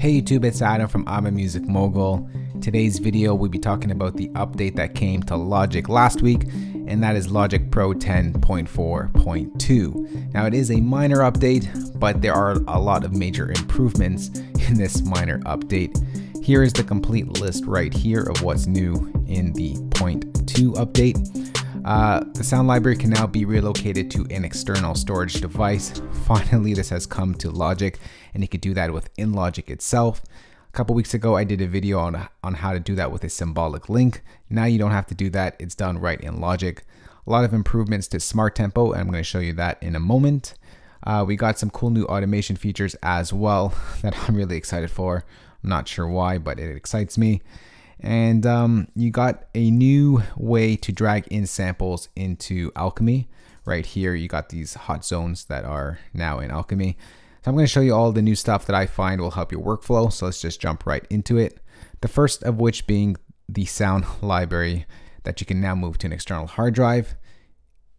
Hey YouTube, it's Adam from I'm a Music Mogul. Today's video we'll be talking about the update that came to Logic last week, and that is Logic Pro 10.4.2. Now it is a minor update, but there are a lot of major improvements in this minor update. Here is the complete list right here of what's new in the point 2 update. Uh, the sound library can now be relocated to an external storage device. Finally, this has come to Logic, and you can do that within Logic itself. A couple weeks ago, I did a video on, on how to do that with a symbolic link. Now you don't have to do that, it's done right in Logic. A lot of improvements to Smart Tempo, and I'm going to show you that in a moment. Uh, we got some cool new automation features as well that I'm really excited for. I'm not sure why, but it excites me and um, you got a new way to drag in samples into Alchemy. Right here, you got these hot zones that are now in Alchemy. So I'm going to show you all the new stuff that I find will help your workflow. So let's just jump right into it. The first of which being the sound library that you can now move to an external hard drive.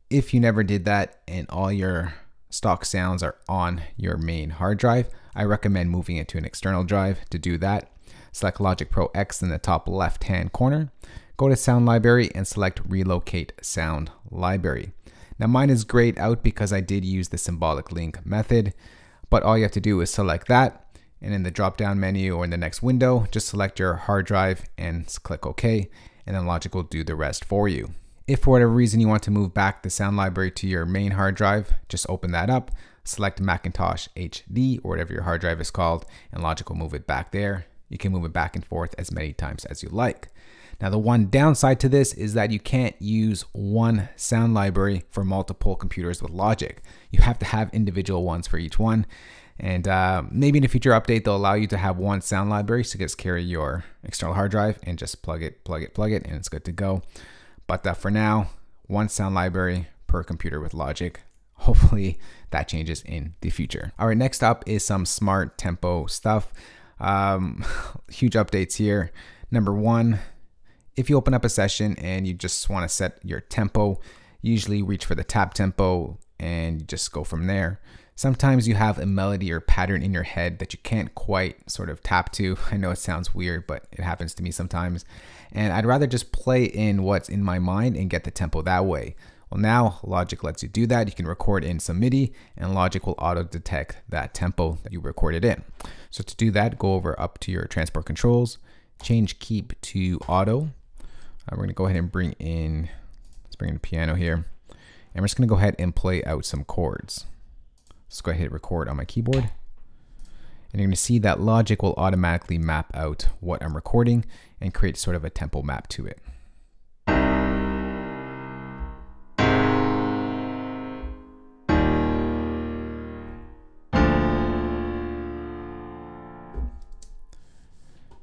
If you never did that and all your stock sounds are on your main hard drive, I recommend moving it to an external drive to do that. Select Logic Pro X in the top left hand corner. Go to Sound Library and select Relocate Sound Library. Now mine is grayed out because I did use the symbolic link method, but all you have to do is select that and in the drop down menu or in the next window, just select your hard drive and click OK, and then Logic will do the rest for you. If for whatever reason you want to move back the sound library to your main hard drive, just open that up, select Macintosh HD or whatever your hard drive is called, and Logic will move it back there. You can move it back and forth as many times as you like. Now, the one downside to this is that you can't use one sound library for multiple computers with Logic. You have to have individual ones for each one. And uh, maybe in a future update, they'll allow you to have one sound library so just carry your external hard drive and just plug it, plug it, plug it, and it's good to go. But uh, for now, one sound library per computer with Logic. Hopefully that changes in the future. All right, next up is some smart tempo stuff. Um, huge updates here. Number one, if you open up a session and you just want to set your tempo, usually reach for the tap tempo and just go from there. Sometimes you have a melody or pattern in your head that you can't quite sort of tap to. I know it sounds weird, but it happens to me sometimes. And I'd rather just play in what's in my mind and get the tempo that way. Well, now Logic lets you do that. You can record in some MIDI and Logic will auto detect that tempo that you recorded in. So to do that, go over up to your transport controls, change keep to auto. Uh, we're gonna go ahead and bring in, let's bring in the piano here. And we're just gonna go ahead and play out some chords. Let's go ahead and hit record on my keyboard. And you're gonna see that Logic will automatically map out what I'm recording and create sort of a tempo map to it.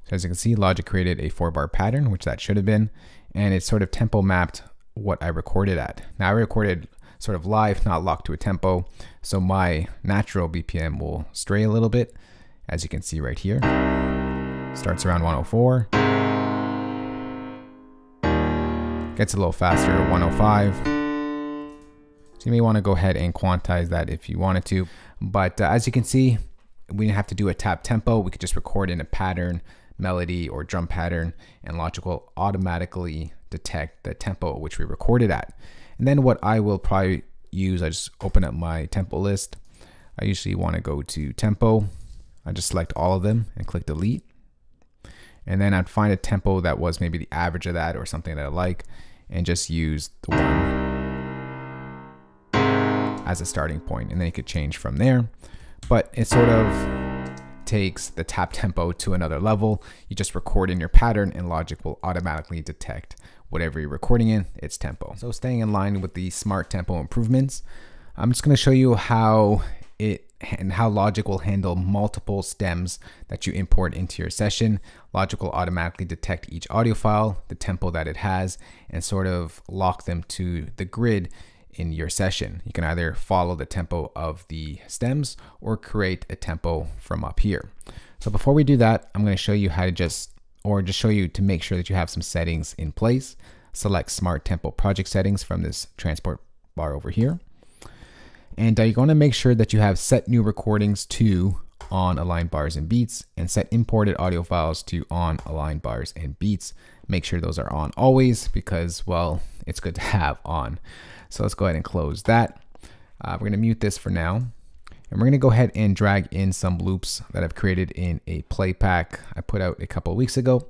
So as you can see, Logic created a four bar pattern, which that should have been, and it sort of tempo mapped what I recorded at. Now I recorded sort of live, not locked to a tempo, so my natural BPM will stray a little bit, as you can see right here. Starts around 104. Gets a little faster 105. So you may want to go ahead and quantize that if you wanted to. But uh, as you can see, we didn't have to do a tap tempo. We could just record in a pattern melody or drum pattern and Logic will automatically detect the tempo which we recorded at. And then what I will probably use, I just open up my tempo list. I usually want to go to tempo. I just select all of them and click delete. And then I'd find a tempo that was maybe the average of that or something that I like and just use the one as a starting point and then you could change from there. But it's sort of takes the tap tempo to another level. You just record in your pattern and Logic will automatically detect whatever you're recording in, its tempo. So staying in line with the smart tempo improvements, I'm just gonna show you how it and how Logic will handle multiple stems that you import into your session. Logic will automatically detect each audio file, the tempo that it has, and sort of lock them to the grid in your session. You can either follow the tempo of the stems or create a tempo from up here. So before we do that, I'm going to show you how to just, or just show you to make sure that you have some settings in place. Select Smart Tempo Project Settings from this transport bar over here. And you're going to make sure that you have set new recordings to on align bars and beats and set imported audio files to on align bars and beats. Make sure those are on always because, well, it's good to have on. So let's go ahead and close that. Uh, we're going to mute this for now. And we're going to go ahead and drag in some loops that I've created in a play pack I put out a couple weeks ago.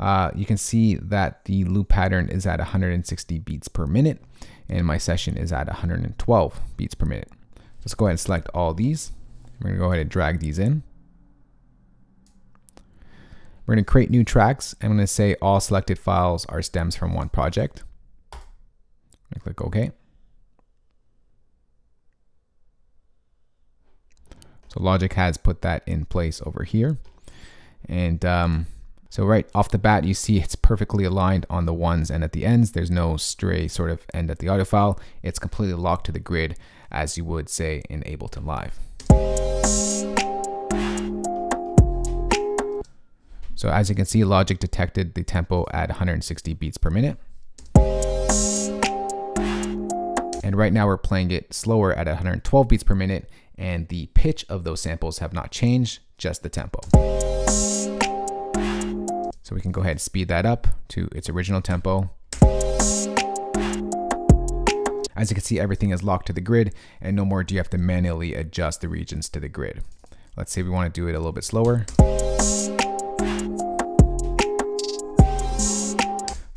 Uh, you can see that the loop pattern is at 160 beats per minute and my session is at 112 beats per minute. Let's go ahead and select all these. We're going to go ahead and drag these in. We're going to create new tracks. I'm going to say all selected files are stems from one project. Click OK. So Logic has put that in place over here. And um, so right off the bat, you see it's perfectly aligned on the ones and at the ends. There's no stray sort of end at the audio file. It's completely locked to the grid as you would say in Ableton Live. So as you can see, Logic detected the tempo at 160 beats per minute. And right now we're playing it slower at 112 beats per minute and the pitch of those samples have not changed, just the tempo. So we can go ahead and speed that up to its original tempo. As you can see, everything is locked to the grid and no more do you have to manually adjust the regions to the grid. Let's say we want to do it a little bit slower.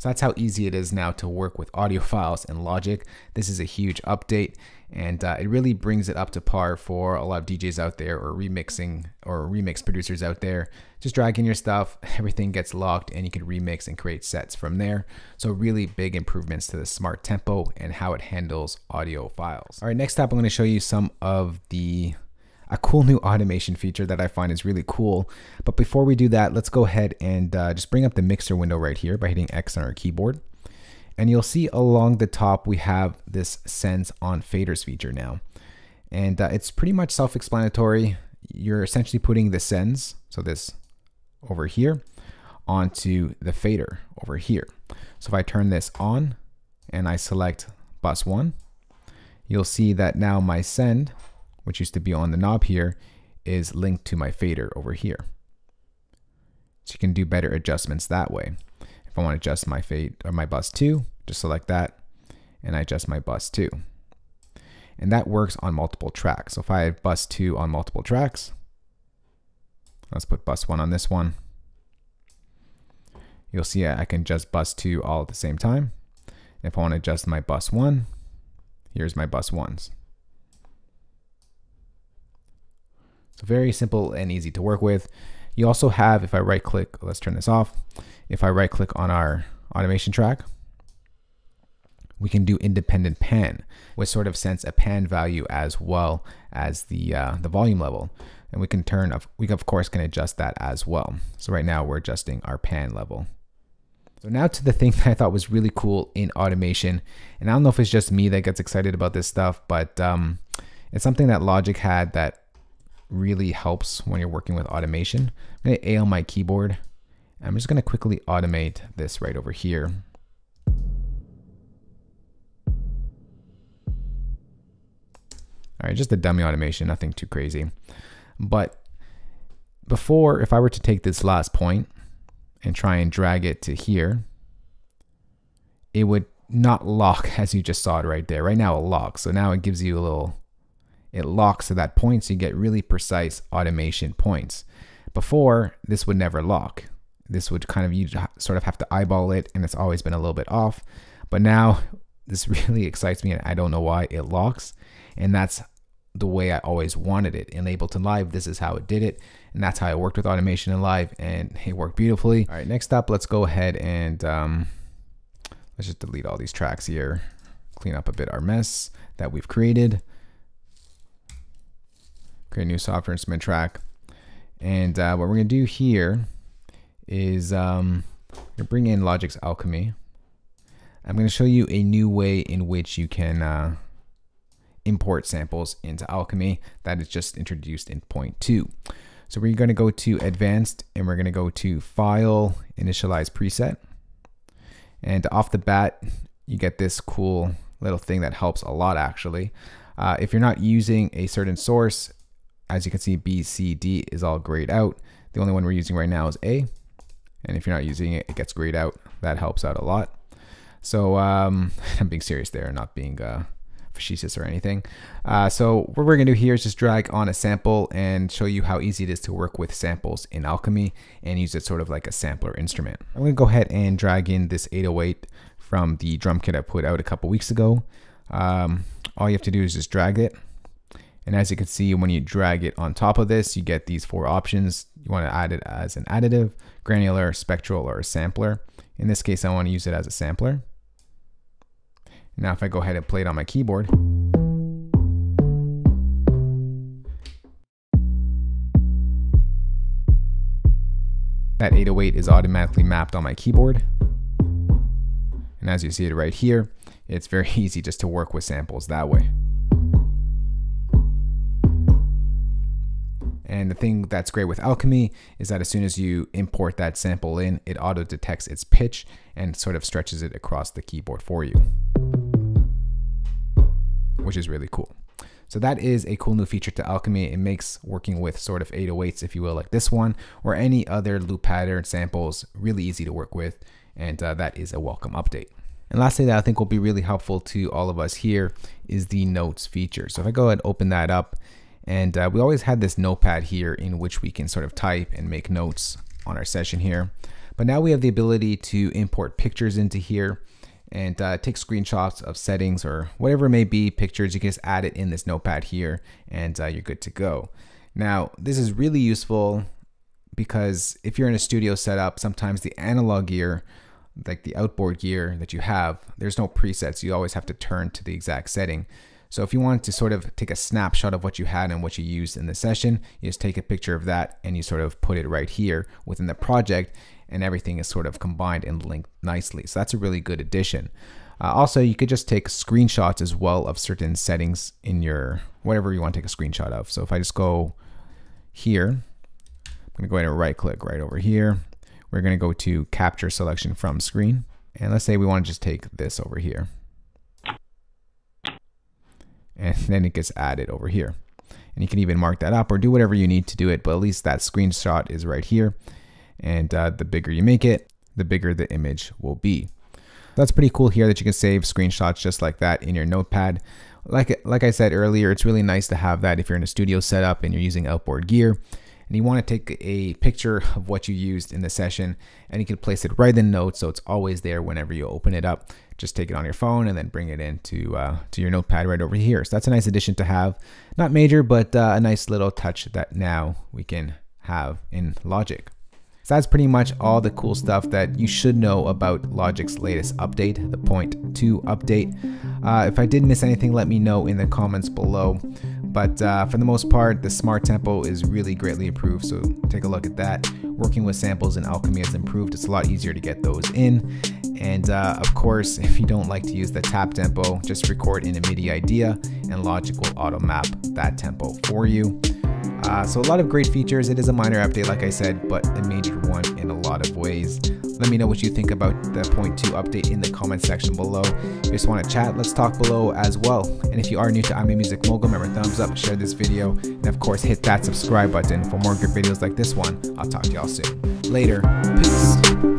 So that's how easy it is now to work with audio files in Logic. This is a huge update and uh, it really brings it up to par for a lot of DJs out there or remixing or remix producers out there. Just drag in your stuff, everything gets locked and you can remix and create sets from there. So really big improvements to the smart tempo and how it handles audio files. All right, next up I'm gonna show you some of the a cool new automation feature that I find is really cool. But before we do that, let's go ahead and uh, just bring up the mixer window right here by hitting X on our keyboard. And you'll see along the top, we have this sends on faders feature now. And uh, it's pretty much self-explanatory. You're essentially putting the sends, so this over here, onto the fader over here. So if I turn this on and I select bus one, you'll see that now my send which used to be on the knob here, is linked to my fader over here. So you can do better adjustments that way. If I want to adjust my fade or my bus 2, just select that and I adjust my bus 2. And that works on multiple tracks. So if I have bus 2 on multiple tracks, let's put bus 1 on this one. You'll see I can adjust bus 2 all at the same time. If I want to adjust my bus 1, here's my bus 1s. So very simple and easy to work with. You also have, if I right click, let's turn this off. If I right click on our automation track, we can do independent pan, which sort of sends a pan value as well as the uh, the volume level. And we can turn, of, we of course can adjust that as well. So right now we're adjusting our pan level. So now to the thing that I thought was really cool in automation. And I don't know if it's just me that gets excited about this stuff, but um, it's something that Logic had that really helps when you're working with automation. I'm going to A on my keyboard. I'm just going to quickly automate this right over here. All right, just a dummy automation, nothing too crazy. But before, if I were to take this last point and try and drag it to here, it would not lock as you just saw it right there. Right now it locks. So now it gives you a little it locks to that point so you get really precise automation points. Before, this would never lock. This would kind of, you sort of have to eyeball it and it's always been a little bit off. But now this really excites me and I don't know why it locks. And that's the way I always wanted it. In Ableton Live, this is how it did it. And that's how I worked with automation in live and it worked beautifully. All right, next up, let's go ahead and um, let's just delete all these tracks here. Clean up a bit our mess that we've created create a new software instrument track. And uh, what we're to do here is um, bring in Logic's Alchemy. I'm going to show you a new way in which you can uh, import samples into Alchemy that is just introduced in point two. So we're going to go to advanced and we're going to go to file, initialize preset. And off the bat, you get this cool little thing that helps a lot actually. Uh, if you're not using a certain source, as you can see, B, C, D is all grayed out. The only one we're using right now is A. And if you're not using it, it gets grayed out. That helps out a lot. So um, I'm being serious there, not being uh, facetious or anything. Uh, so what we're gonna do here is just drag on a sample and show you how easy it is to work with samples in Alchemy and use it sort of like a sampler instrument. I'm gonna go ahead and drag in this 808 from the drum kit I put out a couple weeks ago. Um, all you have to do is just drag it. And as you can see, when you drag it on top of this, you get these four options. You want to add it as an additive, granular, spectral, or a sampler. In this case, I want to use it as a sampler. Now if I go ahead and play it on my keyboard, that 808 is automatically mapped on my keyboard. And as you see it right here, it's very easy just to work with samples that way. And the thing that's great with Alchemy is that as soon as you import that sample in, it auto detects its pitch and sort of stretches it across the keyboard for you, which is really cool. So that is a cool new feature to Alchemy. It makes working with sort of 808s, if you will, like this one, or any other loop pattern samples really easy to work with. And uh, that is a welcome update. And lastly, that I think will be really helpful to all of us here is the notes feature. So if I go ahead and open that up, and uh, we always had this notepad here in which we can sort of type and make notes on our session here. But now we have the ability to import pictures into here and uh, take screenshots of settings or whatever it may be, pictures. You can just add it in this notepad here and uh, you're good to go. Now, this is really useful because if you're in a studio setup, sometimes the analog gear, like the outboard gear that you have, there's no presets. You always have to turn to the exact setting. So if you wanted to sort of take a snapshot of what you had and what you used in the session, you just take a picture of that and you sort of put it right here within the project and everything is sort of combined and linked nicely. So that's a really good addition. Uh, also, you could just take screenshots as well of certain settings in your whatever you want to take a screenshot of. So if I just go here, I'm to go ahead and right click right over here. We're going to go to capture selection from screen. And let's say we want to just take this over here and then it gets added over here. And you can even mark that up or do whatever you need to do it, but at least that screenshot is right here. And uh, the bigger you make it, the bigger the image will be. That's pretty cool here that you can save screenshots just like that in your notepad. Like, like I said earlier, it's really nice to have that if you're in a studio setup and you're using outboard gear and you want to take a picture of what you used in the session and you can place it right in notes so it's always there whenever you open it up just take it on your phone and then bring it into uh, to your notepad right over here so that's a nice addition to have not major but uh, a nice little touch that now we can have in logic so that's pretty much all the cool stuff that you should know about Logic's latest update, the Point 2 update. Uh, if I did miss anything, let me know in the comments below. But uh, for the most part, the smart tempo is really greatly improved, so take a look at that. Working with samples in Alchemy has improved. It's a lot easier to get those in. And uh, of course, if you don't like to use the tap tempo, just record in a MIDI idea and Logic will auto map that tempo for you. Uh, so a lot of great features. It is a minor update, like I said, but a major one in a lot of ways. Let me know what you think about the point two update in the comment section below. If you just want to chat, let's talk below as well. And if you are new to I'm Music Mogul, remember thumbs up, share this video, and of course hit that subscribe button for more good videos like this one. I'll talk to y'all soon. Later. Peace.